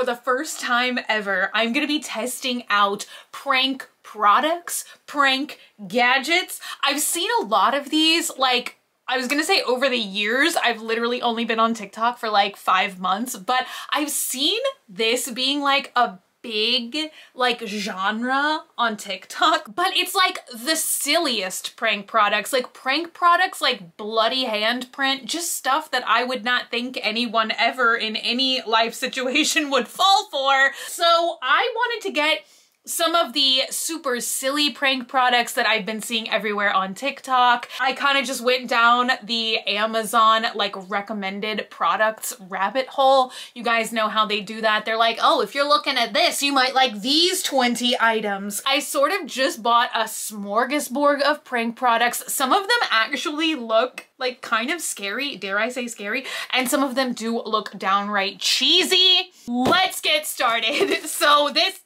for the first time ever, I'm gonna be testing out prank products, prank gadgets. I've seen a lot of these, like I was gonna say over the years, I've literally only been on TikTok for like five months, but I've seen this being like a big like genre on TikTok, but it's like the silliest prank products, like prank products like bloody handprint, just stuff that I would not think anyone ever in any life situation would fall for. So I wanted to get some of the super silly prank products that I've been seeing everywhere on TikTok. I kind of just went down the Amazon like recommended products rabbit hole. You guys know how they do that. They're like, oh, if you're looking at this, you might like these 20 items. I sort of just bought a smorgasbord of prank products. Some of them actually look like kind of scary, dare I say scary, and some of them do look downright cheesy. Let's get started. So this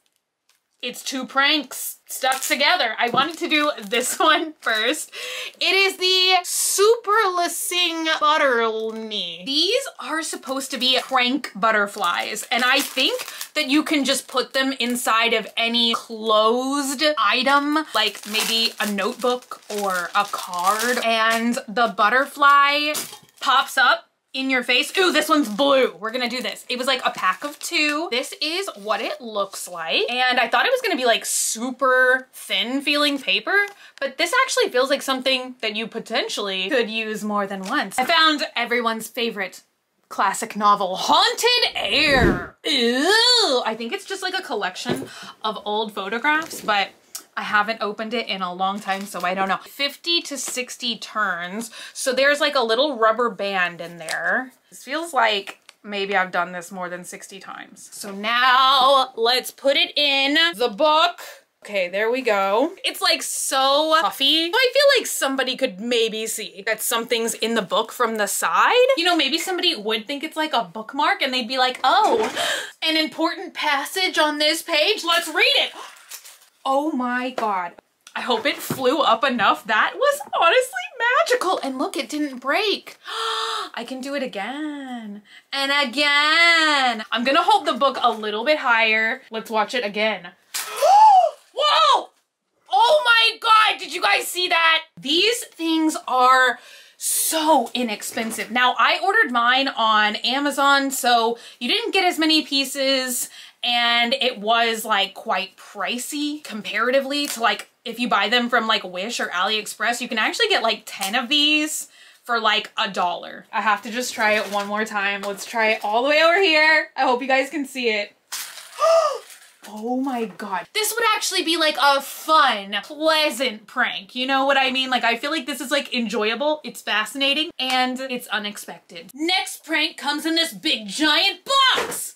it's two pranks stuck together. I wanted to do this one first. It is the Superlissing Butterlney. These are supposed to be prank butterflies, and I think that you can just put them inside of any closed item, like maybe a notebook or a card, and the butterfly pops up in your face. Ooh, this one's blue. We're gonna do this. It was like a pack of two. This is what it looks like. And I thought it was gonna be like super thin feeling paper, but this actually feels like something that you potentially could use more than once. I found everyone's favorite classic novel, Haunted Air. Ew. I think it's just like a collection of old photographs, but I haven't opened it in a long time, so I don't know. 50 to 60 turns. So there's like a little rubber band in there. This feels like maybe I've done this more than 60 times. So now let's put it in the book. Okay, there we go. It's like so puffy. I feel like somebody could maybe see that something's in the book from the side. You know, maybe somebody would think it's like a bookmark and they'd be like, oh, an important passage on this page. Let's read it. Oh my God. I hope it flew up enough. That was honestly magical. And look, it didn't break. I can do it again and again. I'm gonna hold the book a little bit higher. Let's watch it again. Whoa! Oh my God, did you guys see that? These things are so inexpensive. Now I ordered mine on Amazon, so you didn't get as many pieces and it was like quite pricey comparatively to like if you buy them from like Wish or AliExpress, you can actually get like 10 of these for like a dollar. I have to just try it one more time. Let's try it all the way over here. I hope you guys can see it. Oh my god. This would actually be like a fun, pleasant prank. You know what I mean? Like I feel like this is like enjoyable, it's fascinating, and it's unexpected. Next prank comes in this big giant box!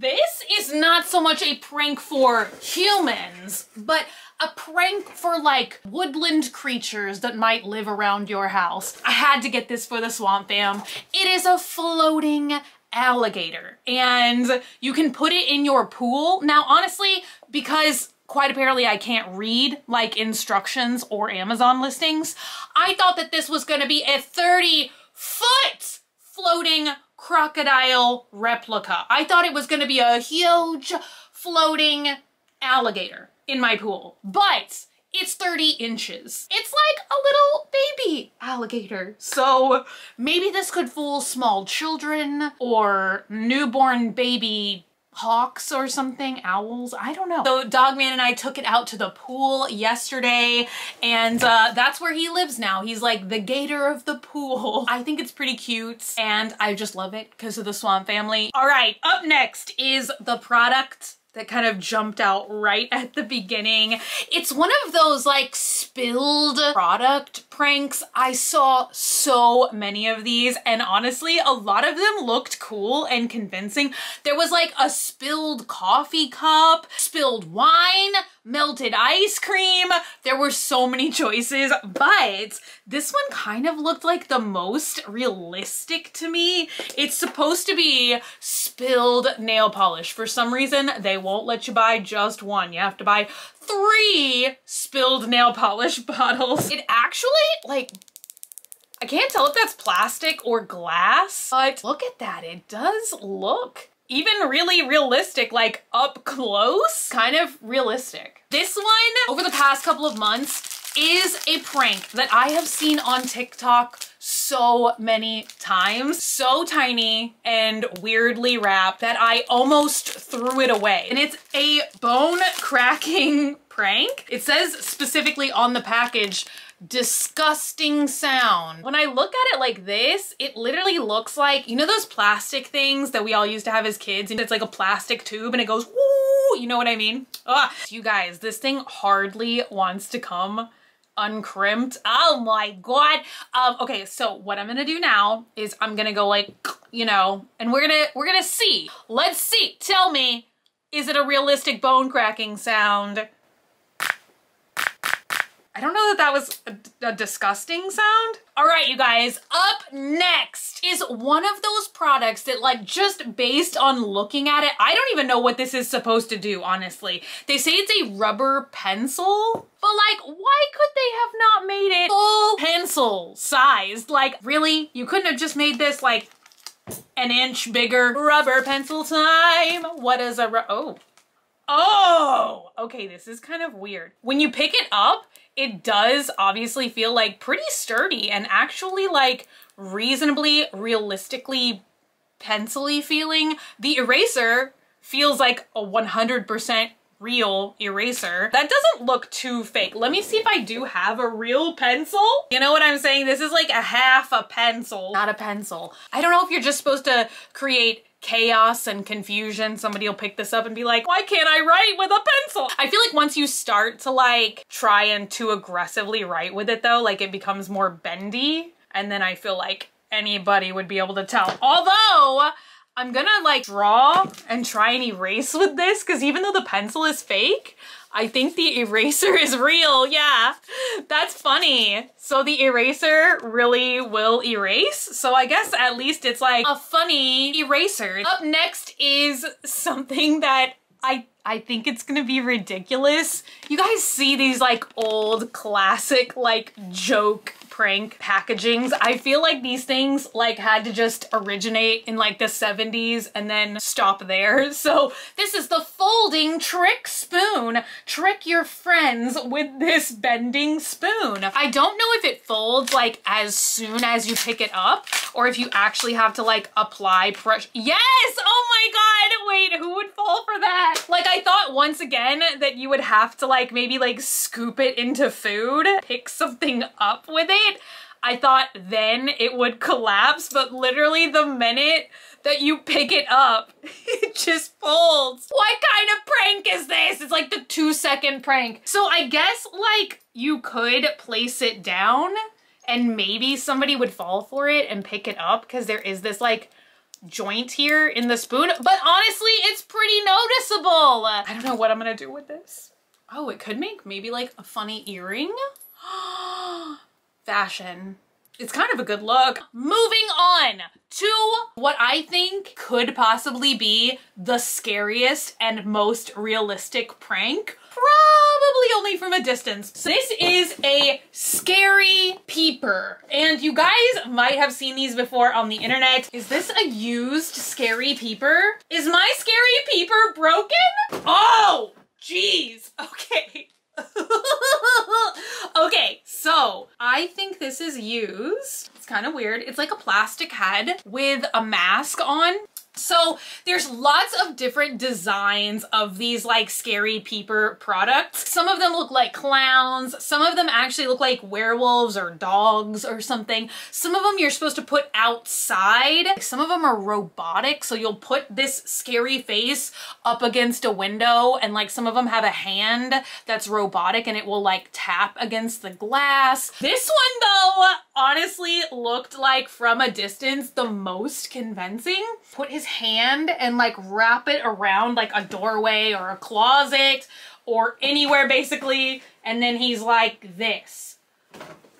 This is not so much a prank for humans, but a prank for like woodland creatures that might live around your house. I had to get this for the Swamp Fam. It is a floating alligator and you can put it in your pool. Now, honestly, because quite apparently I can't read like instructions or Amazon listings, I thought that this was gonna be a 30 foot floating crocodile replica. I thought it was gonna be a huge floating alligator in my pool, but it's 30 inches. It's like a little baby alligator. So maybe this could fool small children or newborn baby hawks or something, owls, I don't know. So Dogman and I took it out to the pool yesterday and uh, that's where he lives now. He's like the gator of the pool. I think it's pretty cute and I just love it because of the Swamp family. All right, up next is the product that kind of jumped out right at the beginning. It's one of those like spilled product pranks. I saw so many of these and honestly a lot of them looked cool and convincing. There was like a spilled coffee cup, spilled wine, melted ice cream. There were so many choices, but this one kind of looked like the most realistic to me. It's supposed to be spilled nail polish. For some reason, they won't let you buy just one. You have to buy three spilled nail polish bottles. It actually, like, I can't tell if that's plastic or glass, but look at that. It does look even really realistic, like up close, kind of realistic. This one, over the past couple of months, is a prank that I have seen on TikTok so many times. So tiny and weirdly wrapped that I almost threw it away. And it's a bone cracking prank. It says specifically on the package, disgusting sound. When I look at it like this, it literally looks like, you know those plastic things that we all used to have as kids? And it's like a plastic tube and it goes, woo, you know what I mean? Ugh. You guys, this thing hardly wants to come uncrimped. Oh my God. Um, okay, so what I'm gonna do now is I'm gonna go like, you know, and we're gonna, we're gonna see. Let's see. Tell me, is it a realistic bone cracking sound? I don't know that that was a, a, disgusting sound. All right, you guys, up next is one of those products that like just based on looking at it, I don't even know what this is supposed to do, honestly. They say it's a rubber pencil, but like, why could they have not made it full pencil sized? Like, really? You couldn't have just made this like an inch bigger rubber pencil time? What is a, oh. Oh, okay, this is kind of weird. When you pick it up, it does obviously feel like pretty sturdy and actually like reasonably realistically pencily feeling. The eraser feels like a 100% real eraser. That doesn't look too fake. Let me see if I do have a real pencil. You know what I'm saying? This is like a half a pencil, not a pencil. I don't know if you're just supposed to create chaos and confusion, somebody will pick this up and be like, why can't I write with a pencil? I feel like once you start to like try and too aggressively write with it though, like it becomes more bendy. And then I feel like anybody would be able to tell. Although, I'm gonna like draw and try and erase with this because even though the pencil is fake, I think the eraser is real. Yeah, that's funny. So the eraser really will erase. So I guess at least it's like a funny eraser. Up next is something that I I think it's gonna be ridiculous. You guys see these like old classic like joke prank packagings. I feel like these things like had to just originate in like the 70s and then stop there. So this is the folding trick spoon. Trick your friends with this bending spoon. I don't know if it folds like as soon as you pick it up or if you actually have to like apply pressure. Yes! Oh my god! Wait, who would fall for that? Like I thought once again that you would have to like maybe like scoop it into food, pick something up with it it, I thought then it would collapse, but literally the minute that you pick it up, it just folds. What kind of prank is this? It's like the two second prank. So I guess like you could place it down and maybe somebody would fall for it and pick it up because there is this like joint here in the spoon, but honestly, it's pretty noticeable. I don't know what I'm gonna do with this. Oh, it could make maybe like a funny earring. fashion. It's kind of a good look. Moving on to what I think could possibly be the scariest and most realistic prank. Probably only from a distance. So this is a scary peeper. And you guys might have seen these before on the internet. Is this a used scary peeper? Is my scary peeper broken? Oh, jeez. Okay. okay, so I think this is used. It's kind of weird. It's like a plastic head with a mask on. So there's lots of different designs of these like scary peeper products. Some of them look like clowns. Some of them actually look like werewolves or dogs or something. Some of them you're supposed to put outside. Some of them are robotic. So you'll put this scary face up against a window and like some of them have a hand that's robotic and it will like tap against the glass. This one though, honestly looked like from a distance the most convincing. Put his hand and like wrap it around like a doorway or a closet or anywhere basically. And then he's like this.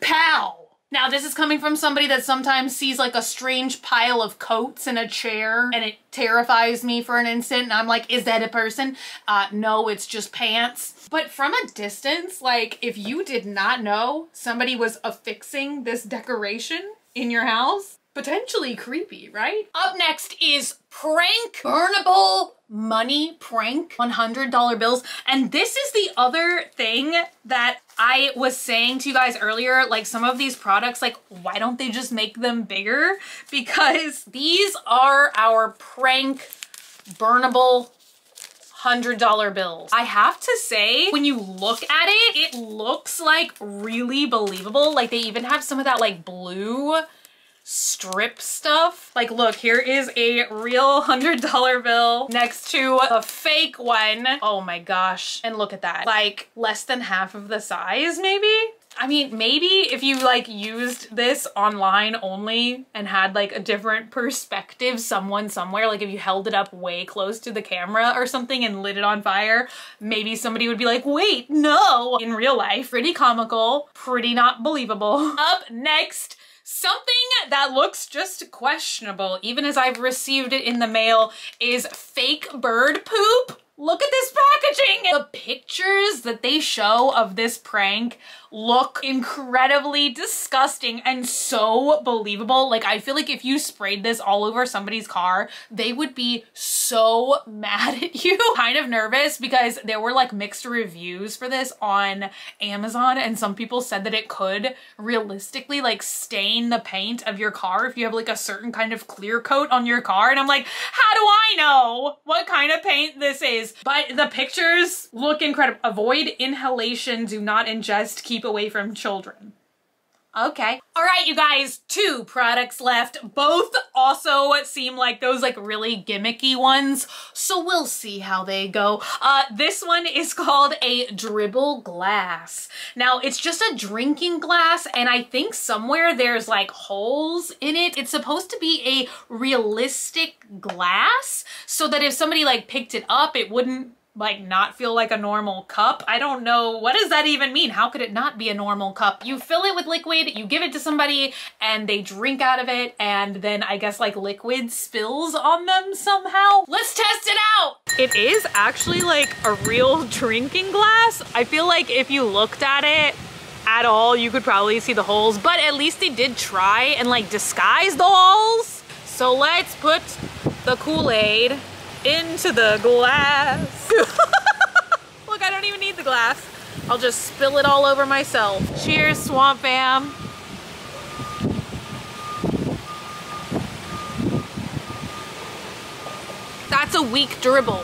Pow! Now this is coming from somebody that sometimes sees like a strange pile of coats in a chair and it terrifies me for an instant and I'm like, is that a person? Uh, no, it's just pants. But from a distance, like if you did not know somebody was affixing this decoration in your house, potentially creepy, right? Up next is prank burnable money prank $100 bills. And this is the other thing that I was saying to you guys earlier, like some of these products, like why don't they just make them bigger? Because these are our prank burnable $100 bills. I have to say, when you look at it, it looks like really believable. Like they even have some of that like blue strip stuff. Like look, here is a real $100 bill next to a fake one. Oh my gosh. And look at that. Like less than half of the size maybe? I mean, maybe if you like used this online only and had like a different perspective, someone somewhere, like if you held it up way close to the camera or something and lit it on fire, maybe somebody would be like, wait, no. In real life, pretty comical, pretty not believable. Up next, Something that looks just questionable, even as I've received it in the mail, is fake bird poop. Look at this packaging! The pictures that they show of this prank look incredibly disgusting and so believable. Like, I feel like if you sprayed this all over somebody's car, they would be so mad at you. kind of nervous because there were like mixed reviews for this on Amazon and some people said that it could realistically like stain the paint of your car if you have like a certain kind of clear coat on your car. And I'm like, how do I know what kind of paint this is? But the pictures look incredible. Avoid inhalation, do not ingest, keep away from children. Okay. All right, you guys, two products left. Both also seem like those like really gimmicky ones, so we'll see how they go. Uh, this one is called a dribble glass. Now, it's just a drinking glass, and I think somewhere there's like holes in it. It's supposed to be a realistic glass so that if somebody like picked it up, it wouldn't like not feel like a normal cup. I don't know. What does that even mean? How could it not be a normal cup? You fill it with liquid, you give it to somebody and they drink out of it and then I guess like liquid spills on them somehow. Let's test it out. It is actually like a real drinking glass. I feel like if you looked at it at all, you could probably see the holes, but at least they did try and like disguise the holes. So let's put the Kool-Aid into the glass. Look, I don't even need the glass. I'll just spill it all over myself. Cheers, Swamp Fam. That's a weak dribble.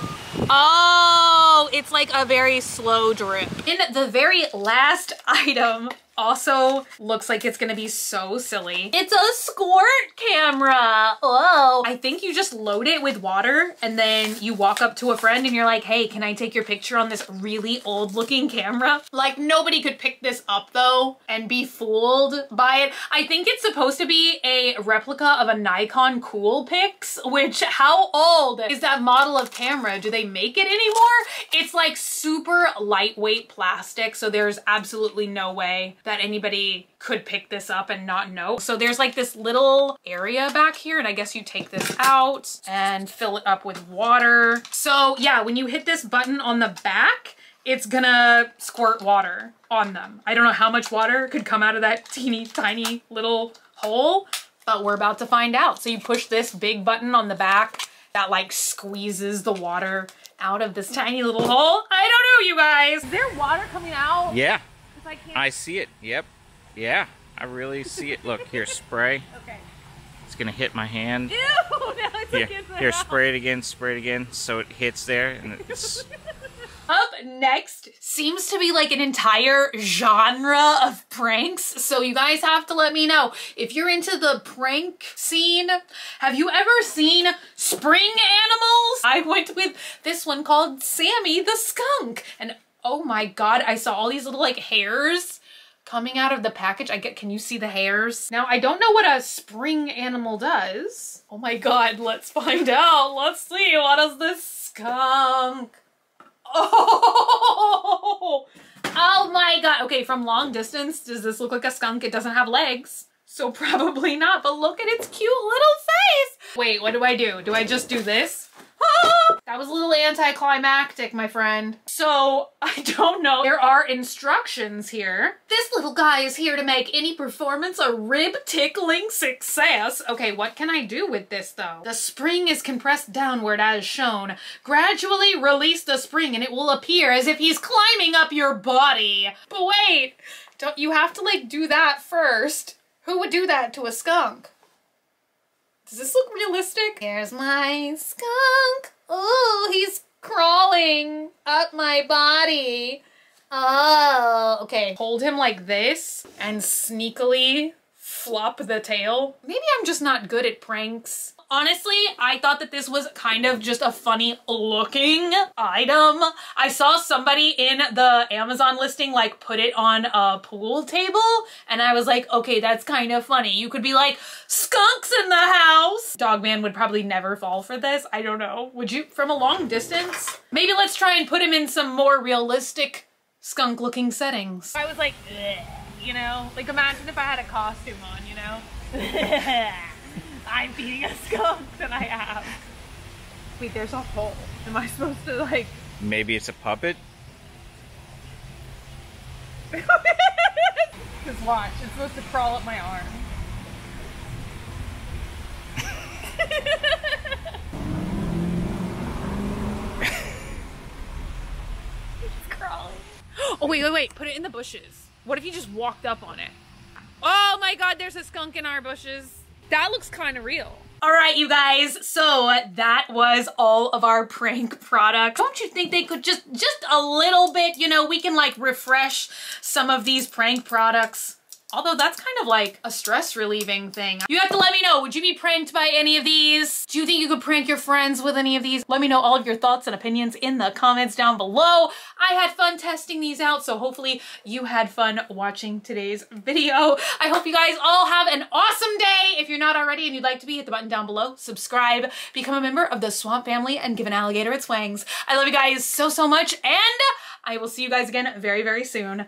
Oh, it's like a very slow drip. In the very last item also looks like it's gonna be so silly. It's a squirt camera. Oh, I think you just load it with water and then you walk up to a friend and you're like, hey, can I take your picture on this really old looking camera? Like nobody could pick this up though and be fooled by it. I think it's supposed to be a replica of a Nikon Coolpix, which how old is that model of camera? Do they make it anymore? It's like super lightweight plastic, so there's absolutely no way that anybody could pick this up and not know. So there's like this little area back here and I guess you take this out and fill it up with water. So yeah, when you hit this button on the back, it's gonna squirt water on them. I don't know how much water could come out of that teeny tiny little hole, but we're about to find out. So you push this big button on the back that like squeezes the water out of this tiny little hole. I don't know, you guys. Is there water coming out? Yeah. I, I see it. Yep. Yeah. I really see it. Look, here, spray. Okay. It's gonna hit my hand. Ew! Now it's here, here, spray it again, spray it again, so it hits there, and it's. Up next seems to be like an entire genre of pranks. So you guys have to let me know if you're into the prank scene. Have you ever seen spring animals? I went with this one called Sammy the Skunk. And oh my god, I saw all these little like hairs coming out of the package. I get, can you see the hairs? Now, I don't know what a spring animal does. Oh my god, let's find out. Let's see, what is this skunk? Oh! Oh my god. Okay, from long distance, does this look like a skunk? It doesn't have legs. So probably not, but look at its cute little face. Wait, what do I do? Do I just do this? That was a little anticlimactic, my friend. So, I don't know. There are instructions here. This little guy is here to make any performance a rib-tickling success. Okay, what can I do with this, though? The spring is compressed downward as shown. Gradually release the spring and it will appear as if he's climbing up your body. But wait, don't you have to, like, do that first? Who would do that to a skunk? Does this look realistic? Here's my skunk. Oh, he's crawling up my body. Oh, okay. Hold him like this and sneakily flop the tail. Maybe I'm just not good at pranks. Honestly, I thought that this was kind of just a funny looking item. I saw somebody in the Amazon listing like put it on a pool table and I was like, okay, that's kind of funny. You could be like, skunks in the house. Dogman would probably never fall for this. I don't know. Would you from a long distance? Maybe let's try and put him in some more realistic skunk looking settings. I was like, you know, like imagine if I had a costume on, you know? I'm beating a skunk that I have. Wait, there's a hole. Am I supposed to like? Maybe it's a puppet? Just watch, it's supposed to crawl up my arm. it's crawling. Oh, wait, wait, wait. Put it in the bushes. What if you just walked up on it? Oh my god, there's a skunk in our bushes. That looks kind of real. All right, you guys, so that was all of our prank products. Don't you think they could just, just a little bit, you know, we can like refresh some of these prank products. Although that's kind of like a stress relieving thing. You have to let me know, would you be pranked by any of these? Do you think you could prank your friends with any of these? Let me know all of your thoughts and opinions in the comments down below. I had fun testing these out, so hopefully you had fun watching today's video. I hope you guys all have an awesome day. If you're not already and you'd like to be, hit the button down below, subscribe, become a member of the Swamp family, and give an alligator its wings. I love you guys so, so much, and I will see you guys again very, very soon.